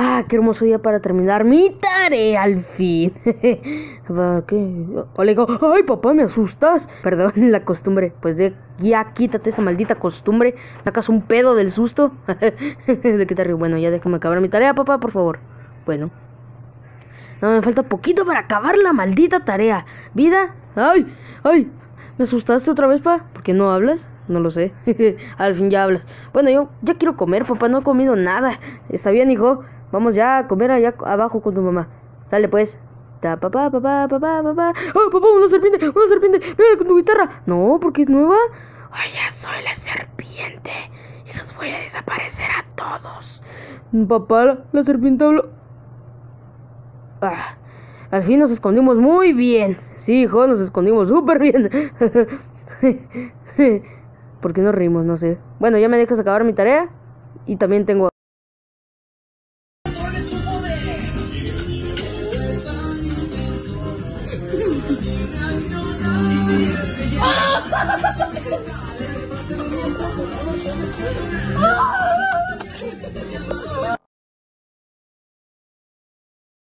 Ah, qué hermoso día para terminar mi tarea al fin. ¿Qué? Hijo. Ay, papá, me asustas. Perdón, la costumbre. Pues ya quítate esa maldita costumbre. ¿Me acaso un pedo del susto? ¿De qué te río? Bueno, ya déjame acabar mi tarea, papá, por favor. Bueno. No, me falta poquito para acabar la maldita tarea. ¿Vida? ¡Ay! ¡Ay! ¿Me asustaste otra vez, pa? ¿Por qué no hablas? No lo sé. Al fin ya hablas. Bueno, yo ya quiero comer, papá. No he comido nada. Está bien, hijo. Vamos ya a comer allá abajo con tu mamá. Sale pues. Ta, papá, papá, papá, papá. ¡Oh, papá! ¡Una serpiente! ¡Una serpiente! ¡Pégale con tu guitarra! No, porque es nueva. Oye, soy la serpiente. Y los voy a desaparecer a todos. Papá, la, serpiente habló. Ah, al fin nos escondimos muy bien. Sí, hijo, nos escondimos súper bien. ¿Por qué nos rimos? No sé. Bueno, ya me dejas acabar mi tarea. Y también tengo... ¡Ah!